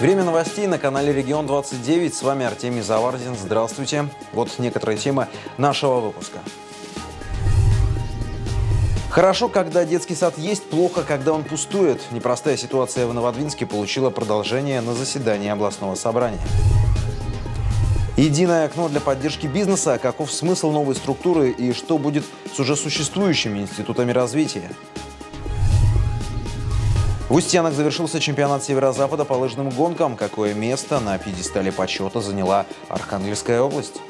Время новостей на канале Регион 29. С вами Артемий Завардин. Здравствуйте. Вот некоторые темы нашего выпуска. Хорошо, когда детский сад есть, плохо, когда он пустует. Непростая ситуация в Новодвинске получила продолжение на заседании областного собрания. Единое окно для поддержки бизнеса. Каков смысл новой структуры и что будет с уже существующими институтами развития? В Устьянах завершился чемпионат Северо-Запада по лыжным гонкам. Какое место на пьедестале почета заняла Архангельская область?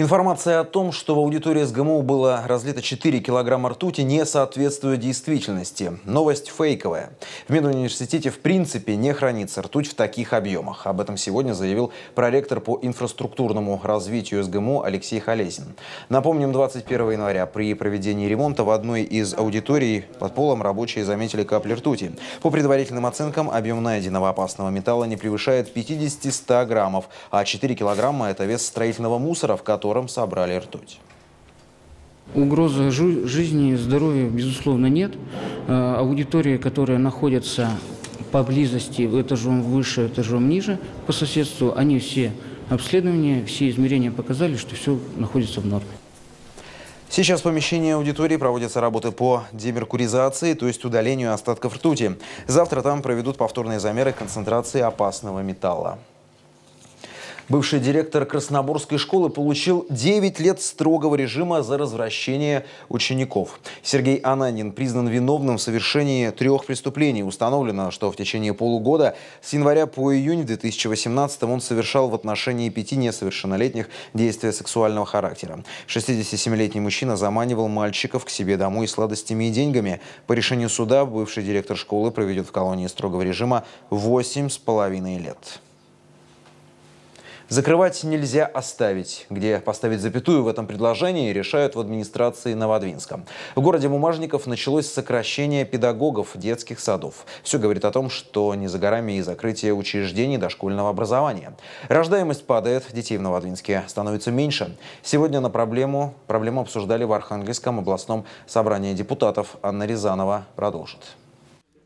Информация о том, что в аудитории СГМУ было разлито 4 килограмма ртути, не соответствует действительности. Новость фейковая. В медуниверситете в принципе не хранится ртуть в таких объемах. Об этом сегодня заявил проректор по инфраструктурному развитию СГМУ Алексей Халезин. Напомним, 21 января при проведении ремонта в одной из аудиторий под полом рабочие заметили капли ртути. По предварительным оценкам, объем найденного опасного металла не превышает 50-100 граммов, а 4 килограмма – это вес строительного мусора, в котором котором собрали ртуть. Угрозы жизни и здоровья, безусловно, нет. А, аудитория, которая находится поблизости, этажом выше, этажом ниже, по соседству, они все обследования, все измерения показали, что все находится в норме. Сейчас в помещении аудитории проводятся работы по демеркуризации, то есть удалению остатков ртути. Завтра там проведут повторные замеры концентрации опасного металла. Бывший директор Красноборской школы получил 9 лет строгого режима за развращение учеников. Сергей Ананин признан виновным в совершении трех преступлений. Установлено, что в течение полугода с января по июнь 2018 он совершал в отношении пяти несовершеннолетних действия сексуального характера. 67-летний мужчина заманивал мальчиков к себе домой сладостями и деньгами. По решению суда бывший директор школы проведет в колонии строгого режима 8,5 лет. Закрывать нельзя оставить. Где поставить запятую в этом предложении, решают в администрации Новодвинска. В городе Бумажников началось сокращение педагогов детских садов. Все говорит о том, что не за горами и закрытие учреждений дошкольного образования. Рождаемость падает, детей в Новодвинске становится меньше. Сегодня на проблему, проблему обсуждали в Архангельском областном собрании депутатов. Анна Рязанова продолжит.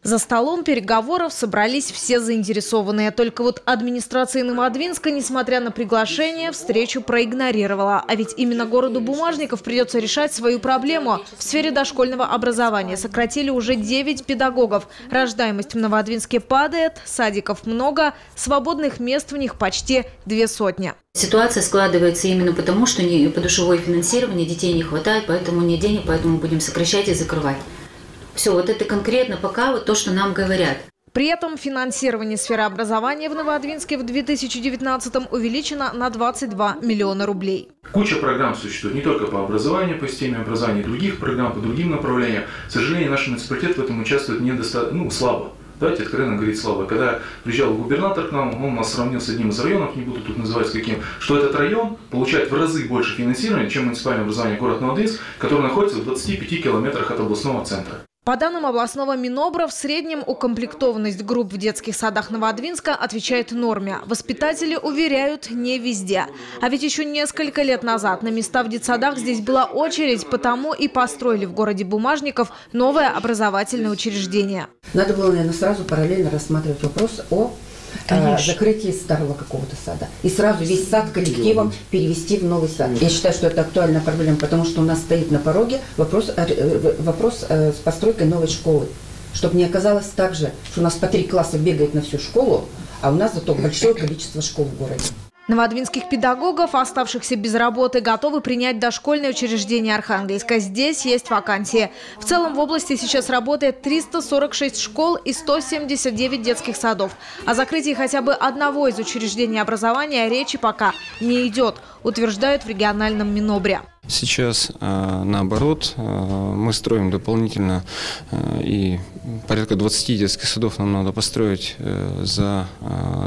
За столом переговоров собрались все заинтересованные. Только вот администрация Новодвинска, несмотря на приглашение, встречу проигнорировала. А ведь именно городу Бумажников придется решать свою проблему. В сфере дошкольного образования сократили уже 9 педагогов. Рождаемость в Новодвинске падает, садиков много, свободных мест в них почти две сотни. Ситуация складывается именно потому, что не подушевое финансирование детей не хватает, поэтому нет денег, поэтому будем сокращать и закрывать. Все, вот это конкретно пока вот то, что нам говорят. При этом финансирование сферы образования в Новоадвинске в 2019 увеличено на 22 миллиона рублей. Куча программ существует не только по образованию, по системе образования, других программ, по другим направлениям. К сожалению, наш муниципалитет в этом участвует недостаточно, ну, слабо. Давайте откровенно говорить слабо. Когда приезжал губернатор к нам, он нас сравнил с одним из районов, не буду тут называть каким, что этот район получает в разы больше финансирования, чем муниципальное образование город Новодвинск, который находится в 25 километрах от областного центра. По данным областного Минобра, в среднем укомплектованность групп в детских садах Новодвинска отвечает норме. Воспитатели уверяют, не везде. А ведь еще несколько лет назад на места в детсадах здесь была очередь, потому и построили в городе Бумажников новое образовательное учреждение. Надо было, наверное, сразу параллельно рассматривать вопрос о Конечно. закрытие старого какого-то сада. И сразу весь сад коллективом перевести в новый сад. Я считаю, что это актуальная проблема, потому что у нас стоит на пороге вопрос, э, вопрос э, с постройкой новой школы. Чтобы не оказалось так же, что у нас по три класса бегает на всю школу, а у нас зато большое количество школ в городе. Новодвинских педагогов, оставшихся без работы, готовы принять дошкольное учреждение Архангельска. Здесь есть вакансии. В целом в области сейчас работает 346 школ и 179 детских садов. О закрытии хотя бы одного из учреждений образования речи пока не идет, утверждают в региональном Минобре. Сейчас, э, наоборот, э, мы строим дополнительно э, и порядка 20 детских садов нам надо построить за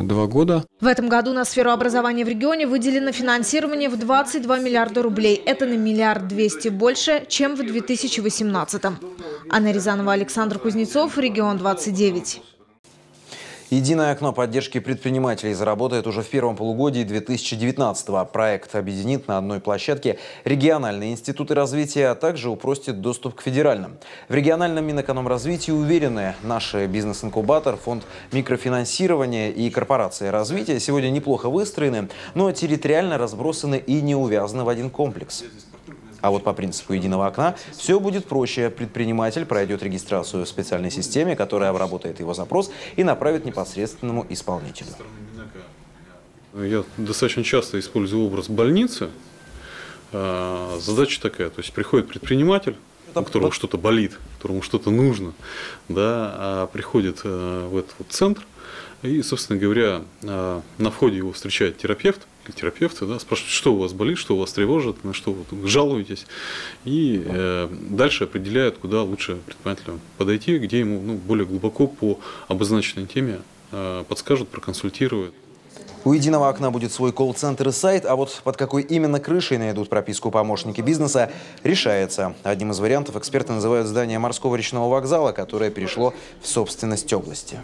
два года. В этом году на сферу образования в регионе выделено финансирование в 22 миллиарда рублей. Это на миллиард двести больше, чем в 2018 -м. Анна Рязанова, Александр Кузнецов, Регион 29. Единое окно поддержки предпринимателей заработает уже в первом полугодии 2019-го. Проект объединит на одной площадке региональные институты развития, а также упростит доступ к федеральным. В региональном Минэкономразвитии уверены, наш бизнес-инкубатор, фонд микрофинансирования и корпорация развития сегодня неплохо выстроены, но территориально разбросаны и не увязаны в один комплекс. А вот по принципу единого окна все будет проще. Предприниматель пройдет регистрацию в специальной системе, которая обработает его запрос и направит непосредственному исполнителю. Я достаточно часто использую образ больницы. А, задача такая, то есть приходит предприниматель, у которого что-то болит, которому что-то нужно, да, а приходит э, в этот вот центр, и, собственно говоря, а, на входе его встречает терапевт, терапевты, да, спрашивают, что у вас болит, что у вас тревожит, на что вы жалуетесь, и э, дальше определяют, куда лучше предпринимателю подойти, где ему ну, более глубоко по обозначенной теме э, подскажут, проконсультируют. У единого окна будет свой колл-центр и сайт, а вот под какой именно крышей найдут прописку помощники бизнеса, решается. Одним из вариантов эксперты называют здание морского речного вокзала, которое перешло в собственность области.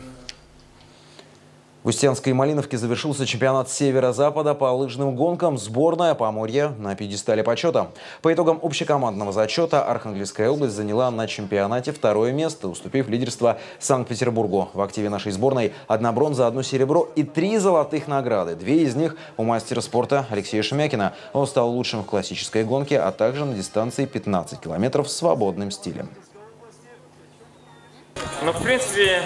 В Устьянской Малиновке завершился чемпионат Северо-Запада по лыжным гонкам. Сборная Поморья на пьедестале почета. По итогам общекомандного зачета Архангельская область заняла на чемпионате второе место, уступив лидерство Санкт-Петербургу. В активе нашей сборной одна бронза, одно серебро и три золотых награды. Две из них у мастера спорта Алексея Шемякина. Он стал лучшим в классической гонке, а также на дистанции 15 километров свободным стилем. Ну, в принципе,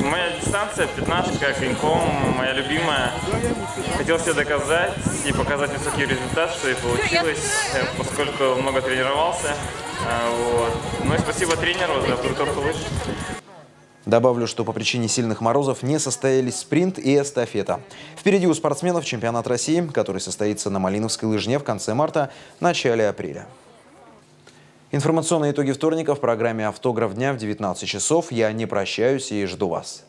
Моя дистанция, пятнашка, коньком, моя любимая. Хотел себе доказать и показать высокий результат, что и получилось, э, поскольку много тренировался. А, вот. Ну и спасибо тренеру за подготовку лыж. Добавлю, что по причине сильных морозов не состоялись спринт и эстафета. Впереди у спортсменов чемпионат России, который состоится на Малиновской лыжне в конце марта, начале апреля. Информационные итоги вторника в программе «Автограф дня» в 19 часов. Я не прощаюсь и жду вас.